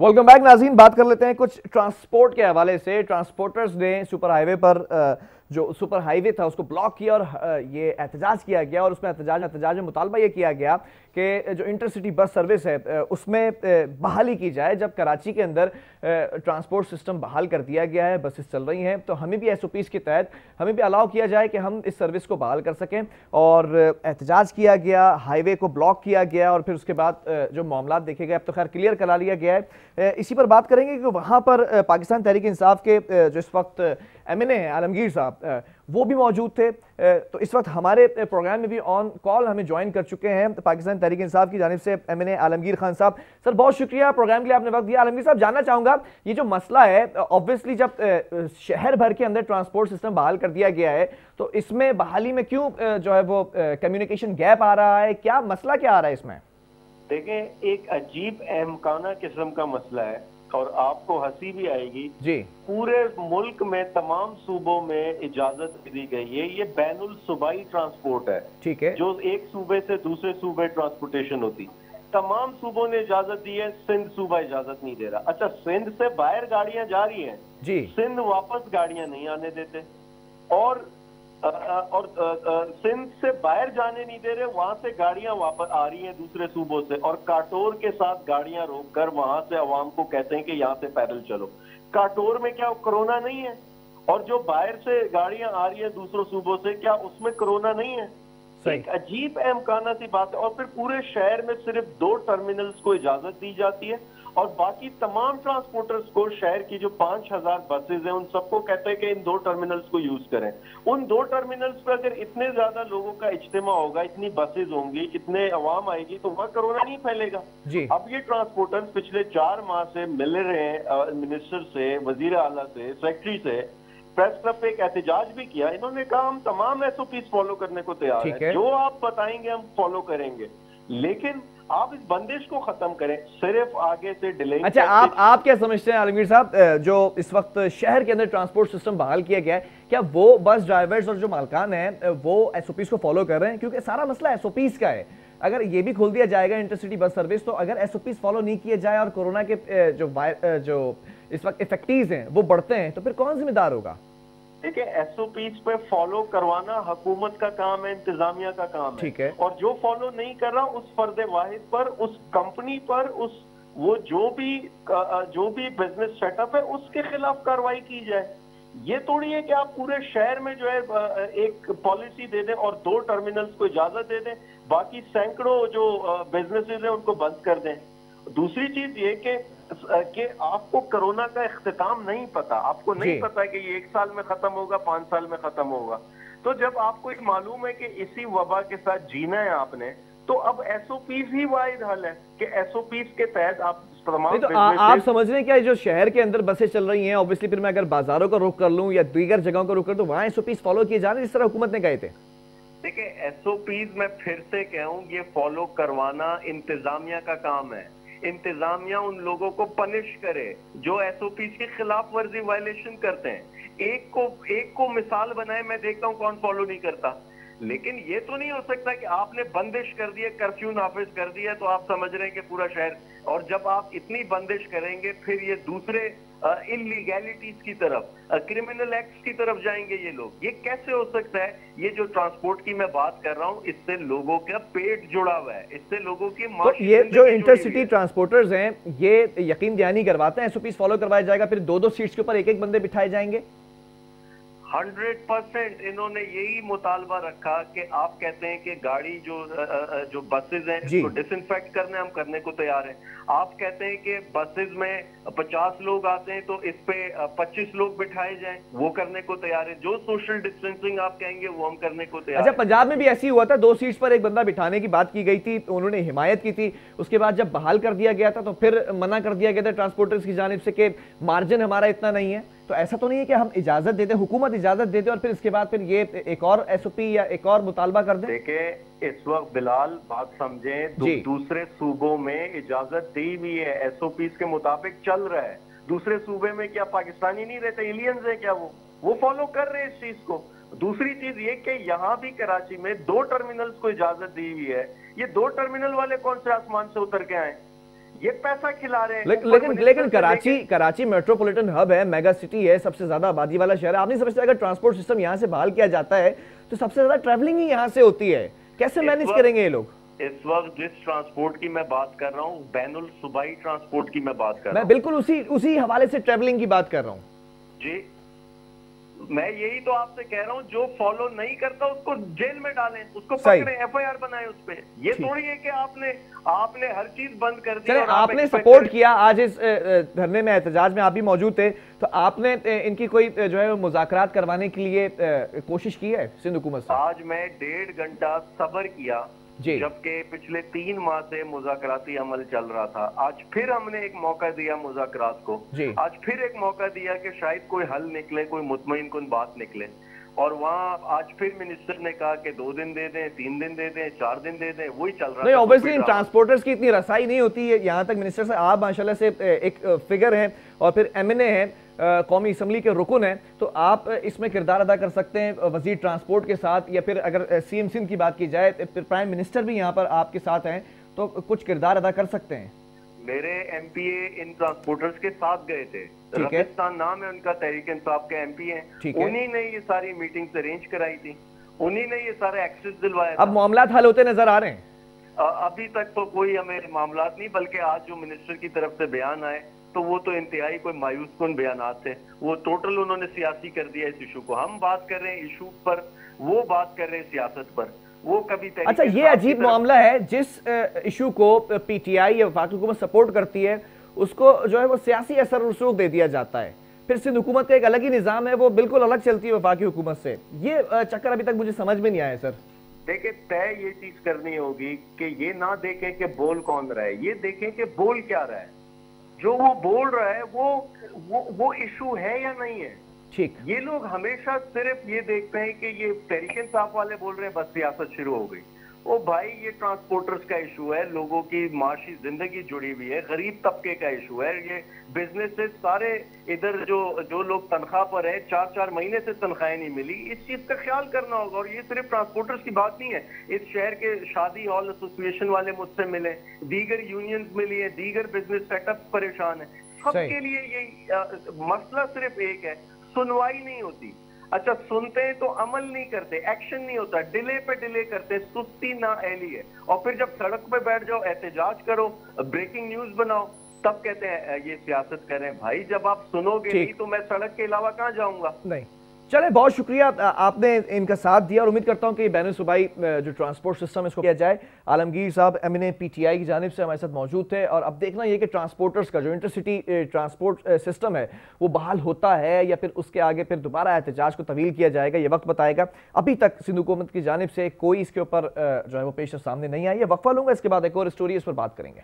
Welcome back नाजीन बात कर लेते हैं कुछ ट्रांसपोर्ट के हवाले से। ट्रांसपोर्टर्स ने सुपर हाईवे पर जो सुपर हाईवे था उसको ब्लॉक किया और ये एहतजाज किया गया और उसमें एहतजाज एहतजाज में मुतालबा ये किया गया कि जो इंटरसिटी बस सर्विस है उसमें बहाली की जाए जब कराची के अंदर ट्रांसपोर्ट सिस्टम बहाल कर दिया गया है, बसेस चल रही हैं तो हमें भी एस के तहत, हमें भी अलाउ किया जाए कि हम इस सर्विस को बहाल कर सकें और एहतजाज किया गया, हाईवे को ब्लॉक किया गया और फिर उसके बाद जो मामला देखे गए, अब तो खैर क्लियर करा लिया गया है। इसी पर बात करेंगे कि वहाँ पर पाकिस्तान तहरीक इंसाफ के जो इस वक्त एम एन ए आलमगीर साहब वो भी मौजूद थे। तो इस वक्त हमारे प्रोग्राम में भी ऑन कॉल हमें ज्वाइन कर चुके हैं पाकिस्तान तहरीक इंसाफ की जानब से एम एन आलमगीर खान साहब। सर, बहुत शुक्रिया, प्रोग्राम के लिए आपने वक्त दिया। आलमगीर साहब, जानना चाहूँगा, ये जो मसला है ऑब्वियसली जब शहर भर के अंदर ट्रांसपोर्ट सिस्टम बहाल कर दिया गया है तो इसमें बहाली में क्यों जो है वो कम्युनिकेशन गैप आ रहा है? क्या मसला क्या आ रहा है इसमें? देखें, एक अजीब अहमकाना किस्म का मसला है। और आपको हँसी भी आएगी। जी। पूरे मुल्क में तमाम सूबों में इजाज़त दी गई है। ये बैनुल सूबाई ट्रांसपोर्ट है। ठीक है। जो एक सूबे से दूसरे सूबे ट्रांसपोर्टेशन होती। तमाम सूबों ने इजाज़त दी है। सिंध सूबा इजाज़त नहीं दे रहा। अच्छा सिंध से बाहर गाड़ियाँ जा रही हैं। जी। सिंध वापस गाड़ियाँ नहीं आने देते। और और सिंध से बाहर जाने नहीं दे रहे, वहाँ से गाड़ियाँ वापस आ रही हैं दूसरे सूबों से। और काटोर के साथ गाड़ियाँ रोककर वहाँ से आवाम को कहते हैं कि यहाँ से पैदल चलो। काटोर में क्या कोरोना नहीं है? और जो बाहर से गाड़ियाँ आ रही हैं दूसरों सूबों से, क्या उसमें कोरोना नहीं है? एक अजीब अहमकाना सी बात है और फिर पूरे शहर में सिर्फ़ दो टर्मिनल्स को इजाज़त दी जाती है और बाकी तमाम ट्रांसपोर्टर्स को शहर की जो पाँच हज़ार बसेज हैं उन सबको कहते हैं कि इन दो टर्मिनल्स को यूज़ करें। उन दो टर्मिनल्स पर अगर इतने ज़्यादा लोगों का इज्तेमा होगा इतनी बसेज होंगी इतने अवाम आएगी तो वहाँ कोरोना नहीं फैलेगा। अब ये ट्रांसपोर्टर्स पिछले चार माह से मिल रहे हैं मिनिस्टर से वज़ीर आला से सेक्रेटरी से प्रेस क्लब पे एक एहतजाज भी किया। इन्होंने कहा हम तमाम एसओपी फॉलो करने को तैयार है। जो आप बताएँगे हम फॉलो करेंगे। लेकिन आप इस बंदिश को खत्म करें सिर्फ़ आगे से डिले अच्छा आप आप क्या समझते हैं आलमगीर साहब जो इस वक्त शहर के अंदर ट्रांसपोर्ट सिस्टम बहाल किया गया है क्या वो बस ड्राइवर्स और जो मालकान हैं वो एसओपीज को फॉलो कर रहे हैं? क्योंकि सारा मसला एसओपीज का है। अगर ये भी खोल दिया जाएगा इंटरसिटी बस सर्विस तो अगर एसओपीज फॉलो नहीं किए जाए और कोरोना के जो जो इस वक्त इफ़ेक्टिव हैं वो बढ़ते हैं तो फिर कौन जिम्मेदार होगा? देखिए एसओपीज पे फॉलो करवाना हुकूमत का काम है इंतजामिया का काम है। ठीक है। और जो फॉलो नहीं कर रहा उस फर्द वाहिद पर उस कंपनी पर उस वो जो भी जो भी बिज़नेस सेटअप है उसके खिलाफ कार्रवाई की जाए। ये थोड़ी है कि आप पूरे शहर में जो है एक पॉलिसी दे दें और दो टर्मिनल्स को इजाज़त दे दें बाकी सैकड़ों जो बिजनेसेस हैं उनको बंद कर दें। दूसरी चीज़ ये कि कि आपको कोरोना का अख्ताम नहीं पता। आपको नहीं पता कि ये एक साल में खत्म होगा पाँच साल में खत्म होगा। तो जब आपको एक मालूम है कि इसी वबा के साथ जीना है आपने तो अब एसओपीज ही वाहिद हल है कि एसओपीज के तहत आप तो आ, आप समझ रहे हैं क्या जो शहर के अंदर बसें चल रही हैं ऑब्वियसली फिर मैं अगर बाजारों का रुख कर लूँ या दीगर जगहों का रुख कर तो वहाँ एसओपीज फॉलो किए जा रहे जिस तरह हुकूमत ने कहे थे? देखिए एसओपीज मैं फिर से कहूँ ये फॉलो करवाना इंतजामिया का काम है। इंतजामिया उन लोगों को पनिश करे, जो एस ओ पी की खिलाफ वर्जी वायलेशन करते हैं। एक को एक को मिसाल बनाए, मैं देखता हूँ कौन फॉलो नहीं करता। लेकिन ये तो नहीं हो सकता कि आपने बंदिश कर दी है कर्फ्यू नाफिज कर दिया तो आप समझ रहे हैं कि पूरा शहर और जब आप इतनी बंदिश करेंगे, फिर ये दूसरे इनलीगैलिटीज की तरफ़ क्रिमिनल एक्ट की तरफ़ जाएँगे ये लोग। ये कैसे हो सकता है? ये जो ट्रांसपोर्ट की मैं बात कर रहा हूँ इससे लोगों का पेट जुड़ा हुआ है। इससे लोगों की तो ये जो इंटरसिटी ट्रांसपोर्टर्स हैं। ये यकीन दयानी करवाते हैं एसओपीस फॉलो करवाया जाएगा फिर दो दो सीट्स के ऊपर एक एक बंदे बिठाए जाएँगे। हंड्रेड परसेंट इन्होंने यही मुतालबा रखा कि आप कहते हैं कि गाड़ी जो जो बसेज हैं इसको डिसइंफेक्ट करने हम करने को तैयार हैं। आप कहते हैं कि बसेज में पचास लोग आते हैं तो इस पे पच्चीस लोग बिठाए जाएँ वो करने को तैयार है। जो सोशल डिस्टेंसिंग आप कहेंगे वो हम करने को तैयार अच्छा पंजाब में भी ऐसी हुआ था दो सीट पर एक बंदा बिठाने की बात की गई थी उन्होंने हिमायत की थी। उसके बाद जब बहाल कर दिया गया था तो फिर मना कर दिया गया था ट्रांसपोर्टर्स की जानब से कि मार्जिन हमारा इतना नहीं है। तो ऐसा तो नहीं है कि हम इजाज़त देते हुकूमत इजाज़त देते और फिर इसके बाद फिर ये एक और एसओपी या एक और मुतालबा कर दे। देखे इस वक्त बिलाल बात समझे दू, दूसरे सूबों में इजाज़त दी हुई है। एसओपीज के मुताबिक चल रहा है। दूसरे सूबे में क्या पाकिस्तानी नहीं रहते? एलियंस है क्या वो? वो फॉलो कर रहे हैं इस चीज़ को। दूसरी चीज़ ये कि यहाँ भी कराची में दो टर्मिनल्स को इजाज़त दी हुई है। ये दो टर्मिनल वाले कौन से आसमान से उतर के आए? ये पैसा खिला रहे हैं। ले, लेकिन लेकिन कराची कराची मेट्रोपॉलिटन हब है मेगा सिटी है सबसे ज़्यादा आबादी वाला शहर है। आप नहीं समझते अगर ट्रांसपोर्ट सिस्टम यहाँ से बहाल किया जाता है तो सबसे ज़्यादा ट्रैवलिंग ही यहाँ से होती है। कैसे मैनेज करेंगे ये लोग? इस वक्त जिस ट्रांसपोर्ट की मैं बात कर रहा हूँ बैनुल सूबाई ट्रांसपोर्ट की मैं बात कर रहा हूँ। मैं बिल्कुल उसी उसी हवाले से ट्रेवलिंग की बात कर रहा हूँ। जी। मैं यही तो आपसे कह रहा हूँ जो फॉलो नहीं करता उसको जेल में डालें उसको। पकड़े एफआईआर बनाए उस पे ये थोड़ी है कि आपने आपने हर चीज़ बंद कर दी और आपने सपोर्ट किया आज इस धरने में एहतजाज में आप भी मौजूद थे तो आपने इनकी कोई जो है मुजाकरात करवाने के लिए कोशिश की है सिंध हुकूमत आज मैं डेढ़ घंटा सबर किया। जबकि पिछले तीन माह से मुजाकराती अमल चल रहा था। आज फिर हमने एक मौका दिया मुजाकरात को। आज फिर एक मौका दिया कि शायद कोई हल निकले कोई मुतमिन कुन बात निकले। और वहाँ आज फिर मिनिस्टर ने कहा कि दो दिन दे दें तीन दिन दे दें चार दिन दे दें वही चल रहा नहीं ऑब्वियसली कोविड ट्रांसपोर्टर्स की इतनी रसाई नहीं होती है। यहाँ तक मिनिस्टर से आप माशाल्लाह से एक फिगर हैं और फिर एमएनए हैं। कौमी असम्बली के रुकन हैं तो आप इसमें किरदार अदा कर सकते हैं वज़ीर ट्रांसपोर्ट के साथ या फिर अगर सीएम सिंध की बात की जाए तो फिर प्राइम मिनिस्टर भी यहाँ पर आपके साथ हैं तो कुछ किरदार अदा कर सकते हैं। मेरे एमपीए इन ट्रांसपोर्टर्स के साथ गए थे। रफिस्तान नाम है उनका तहरीक इंसाफ के हैं। ठीक है। उन्हीं ने ये सारी मीटिंग्स अरेंज कराई थी। उन्हीं ने ये सारे एक्सेस दिलवाया अब मामला हल होते नज़र आ रहे हैं। अभी तक तो कोई हमें मामला नहीं बल्कि आज जो मिनिस्टर की तरफ़ से बयान आए तो वो तो इंतहाई कोई मायूस कन बयान थे वो टोटल उन्होंने सियासी कर दिया इस इशू को। हम बात कर रहे हैं इशू पर वो बात कर रहे हैं सियासत पर। वो कभी अच्छा ये अजीब मामला है जिस इशू को पीटीआई या वफाकी हुकूमत सपोर्ट करती है उसको जो है वो सियासी असर रसूख दे दिया जाता है। फिर सिंध हुकूमत का एक अलग ही निज़ाम है वो बिल्कुल अलग चलती है वफाकी हुकूमत से। ये चक्कर अभी तक मुझे समझ में नहीं आया सर। देखिए तय ये चीज़ करनी होगी कि ये ना देखें कि बोल कौन रहा है ये देखें कि बोल क्या रहा है। जो वो बोल रहा है वो वो वो इशू है या नहीं है? ठीक। ये लोग हमेशा सिर्फ़ ये देखते हैं कि ये तहरीक इंसाफ वाले बोल रहे हैं बस सियासत शुरू हो गई। ओ भाई ये ट्रांसपोर्टर्स का इशू है लोगों की माशी ज़िंदगी जुड़ी हुई है गरीब तबके का इशू है ये बिजनेसेस सारे इधर जो जो लोग तनख्वाह पर है चार चार महीने से तनख्वाहें नहीं मिली इस चीज़ का ख्याल करना होगा और ये सिर्फ़ ट्रांसपोर्टर्स की बात नहीं है इस शहर के शादी हॉल एसोसिएशन वाले मुझसे मिले दीगर यूनियन मिली है दीगर बिज़नेस सेटअप परेशान है सबके लिए ये मसला सिर्फ़ एक है सुनवाई नहीं होती। अच्छा सुनते हैं तो अमल नहीं करते एक्शन नहीं होता डिले पे डिले करते सुस्ती ना एली है। और फिर जब सड़क पे बैठ जाओ एहतजाज करो ब्रेकिंग न्यूज़ बनाओ तब कहते हैं ये सियासत करें रहे भाई जब आप सुनोगे नहीं तो मैं सड़क के अलावा कहाँ जाऊँगा? नहीं। चले, बहुत शुक्रिया आपने इनका साथ दिया और उम्मीद करता हूँ कि बैन सूबाई जो ट्रांसपोर्ट सिस्टम इसको किया जाए। Alamgir sahab M N P T I की जानब से हमारे साथ मौजूद थे और अब देखना ये कि ट्रांसपोर्टर्स का जो इंटरसिटी ट्रांसपोर्ट सिस्टम है, वो बहाल होता है या फिर उसके आगे फिर दोबारा एहतजाज को तवील किया जाएगा ये वक्त बताएगा। अभी तक सिंध हुकूमत की जानब से कोई इसके ऊपर जो है वो पेश सामने नहीं आई है। वक्फा लूँगा, इसके बाद एक और स्टोरी, इस पर बात करेंगे।